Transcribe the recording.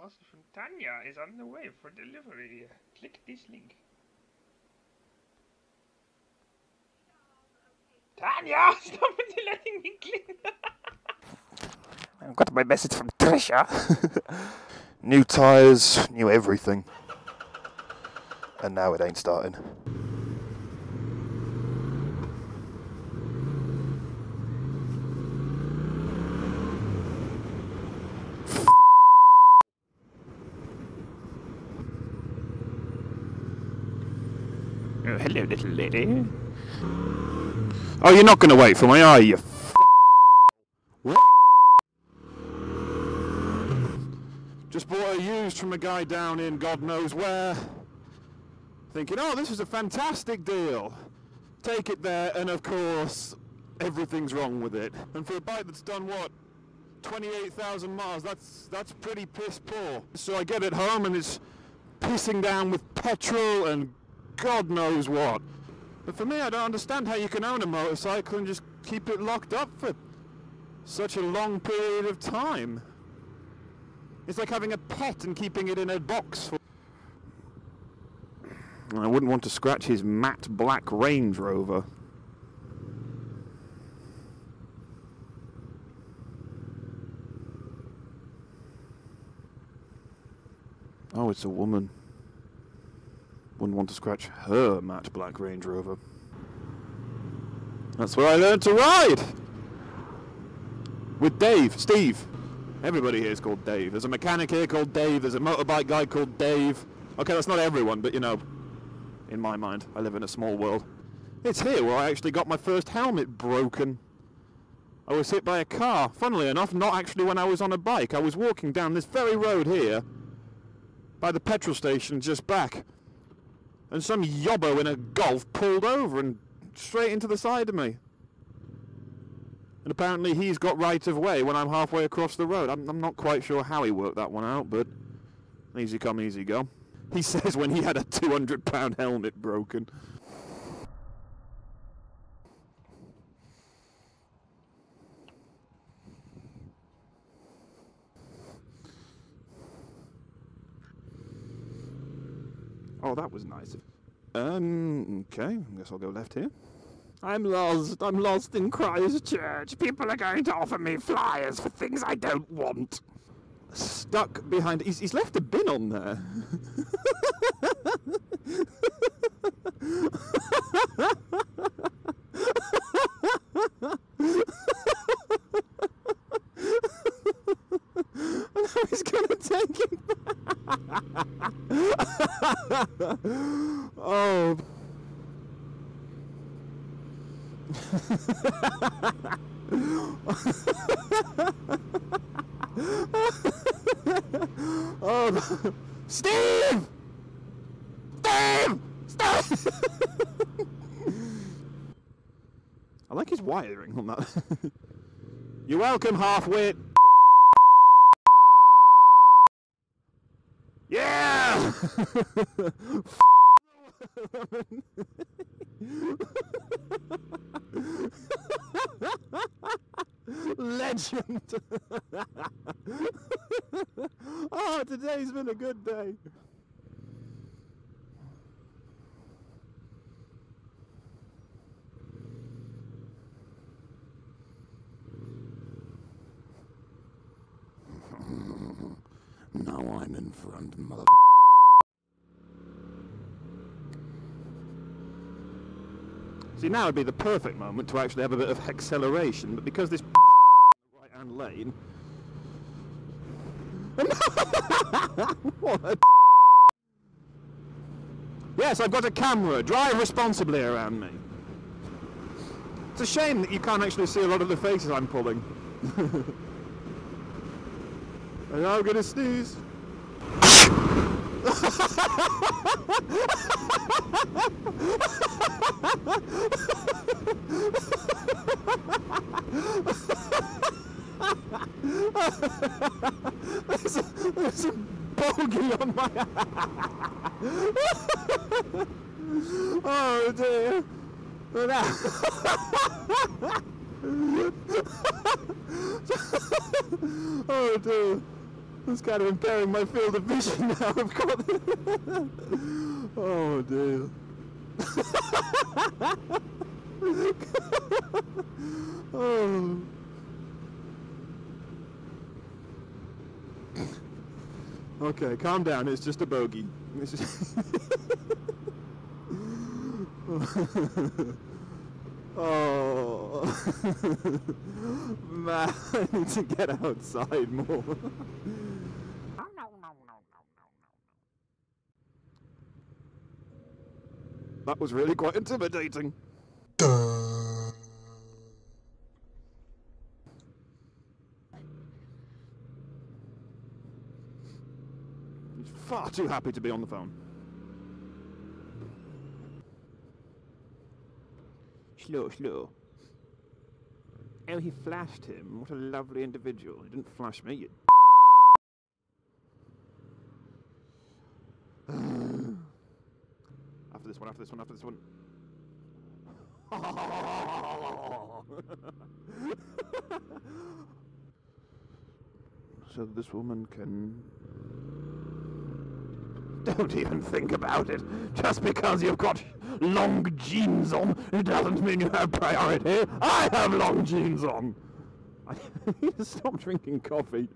parcel from Tanya is on the way for delivery. Click this link. Tanya, stop letting me click. I've got my message from Trisha. new tyres, new everything. And now it ain't starting. Hello, little lady. Oh, you're not going to wait for me, are you? Just bought a used from a guy down in God knows where. Thinking, oh, this is a fantastic deal. Take it there, and of course, everything's wrong with it. And for a bike that's done what? 28,000 miles, that's, that's pretty piss poor. So I get it home and it's pissing down with petrol and God knows what. But for me, I don't understand how you can own a motorcycle and just keep it locked up for such a long period of time. It's like having a pet and keeping it in a box for. I wouldn't want to scratch his matte black Range Rover. Oh, it's a woman. Wouldn't want to scratch her matte black Range Rover. That's where I learned to ride! With Dave, Steve. Everybody here is called Dave. There's a mechanic here called Dave. There's a motorbike guy called Dave. Okay, that's not everyone, but you know, in my mind, I live in a small world. It's here where I actually got my first helmet broken. I was hit by a car. Funnily enough, not actually when I was on a bike. I was walking down this very road here by the petrol station just back. And some yobbo in a golf pulled over and straight into the side of me. And apparently he's got right of way when I'm halfway across the road. I'm, I'm not quite sure how he worked that one out, but easy come, easy go. He says when he had a 200 pound helmet broken. Oh, that was nice. Um, okay, I guess I'll go left here. I'm lost. I'm lost in Christchurch. People are going to offer me flyers for things I don't want. Stuck behind. He's, he's left a bin on there. and now he's gonna take it oh. oh, Steve! Steve! Steve! I like his wiring on that. You're welcome, half-wit. Yeah! Legend! oh, today's been a good day. Now In front, mother. See, now would be the perfect moment to actually have a bit of acceleration, but because this right hand lane. what? Yes, I've got a camera. Drive responsibly around me. It's a shame that you can't actually see a lot of the faces I'm pulling. And I'm gonna sneeze. There's, a, there's a bogey on my Oh dear. oh dear. That's kind of impairing my field of vision now. I've got. oh dear. oh. Okay, calm down. It's just a bogey. It's just oh, man, I need to get outside more. That was really quite intimidating. He's far too happy to be on the phone. Slow, slow. Oh, he flashed him. What a lovely individual. He didn't flash me, After this one, after this one, after this one. so this woman can. Don't even think about it. Just because you've got long jeans on, it doesn't mean you have priority. I have long jeans on. I need to stop drinking coffee.